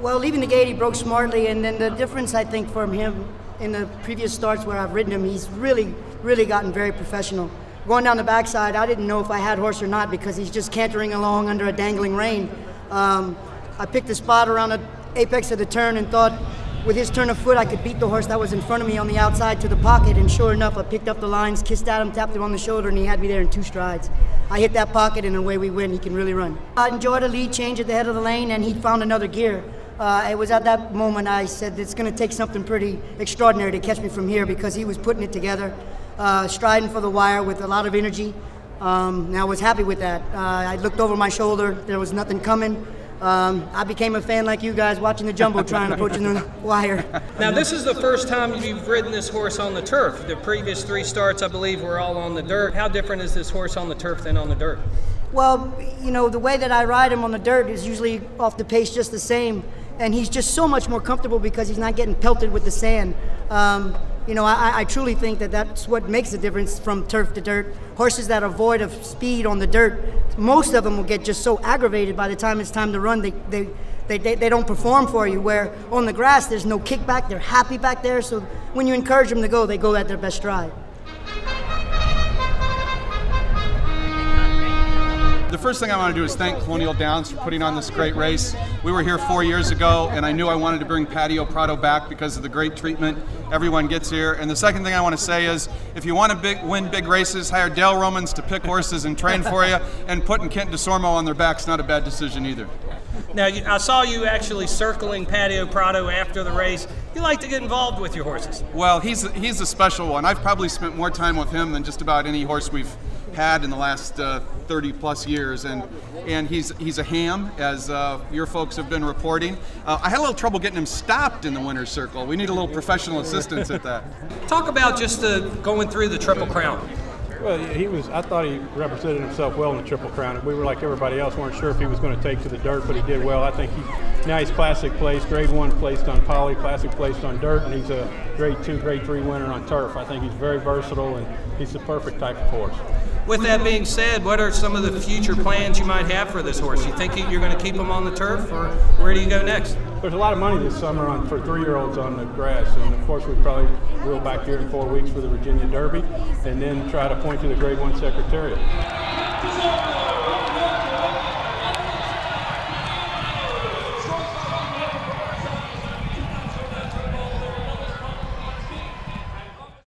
Well, leaving the gate, he broke smartly, and then the difference I think from him in the previous starts where I've ridden him, he's really, really gotten very professional. Going down the backside, I didn't know if I had horse or not because he's just cantering along under a dangling rein. Um, I picked a spot around the apex of the turn and thought with his turn of foot I could beat the horse that was in front of me on the outside to the pocket, and sure enough, I picked up the lines, kissed at him, tapped him on the shoulder, and he had me there in two strides. I hit that pocket, and away we win. He can really run. I enjoyed a lead change at the head of the lane, and he found another gear uh, it was at that moment I said it's going to take something pretty extraordinary to catch me from here because he was putting it together, uh, striding for the wire with a lot of energy. Um, and I was happy with that. Uh, I looked over my shoulder, there was nothing coming. Um, I became a fan like you guys watching the jumbo trying jumbotron approaching the wire. Now, this is the first time you've ridden this horse on the turf. The previous three starts, I believe, were all on the dirt. How different is this horse on the turf than on the dirt? Well, you know, the way that I ride him on the dirt is usually off the pace just the same and he's just so much more comfortable because he's not getting pelted with the sand. Um, you know, I, I, truly think that that's what makes the difference from turf to dirt. Horses that are void of speed on the dirt, most of them will get just so aggravated by the time it's time to run, they, they, they, they, they don't perform for you. Where on the grass, there's no kickback, they're happy back there. So when you encourage them to go, they go at their best stride. The first thing I want to do is thank Colonial Downs for putting on this great race. We were here four years ago, and I knew I wanted to bring Paddy O'Prado back because of the great treatment everyone gets here. And the second thing I want to say is, if you want to big, win big races, hire Dale Romans to pick horses and train for you, and putting Kent Desormeaux on their back's not a bad decision either. Now, I saw you actually circling Paddy O'Prado after the race. You like to get involved with your horses. Well, he's he's a special one. I've probably spent more time with him than just about any horse we've had in the last uh, 30 plus years, and and he's he's a ham, as uh, your folks have been reporting. Uh, I had a little trouble getting him stopped in the winner's circle. We need a little professional assistance at that. Talk about just uh, going through the Triple Crown. Well, he was. I thought he represented himself well in the Triple Crown. We were like everybody else, weren't sure if he was going to take to the dirt, but he did well. I think he now he's classic placed, grade one placed on poly, classic placed on dirt, and he's a grade two, grade three winner on turf. I think he's very versatile and he's the perfect type of horse. With that being said, what are some of the future plans you might have for this horse? You think you're going to keep him on the turf, or where do you go next? There's a lot of money this summer on for three-year-olds on the grass, and of course we probably will back here in four weeks for the Virginia Derby, and then try to point to the Grade One Secretariat.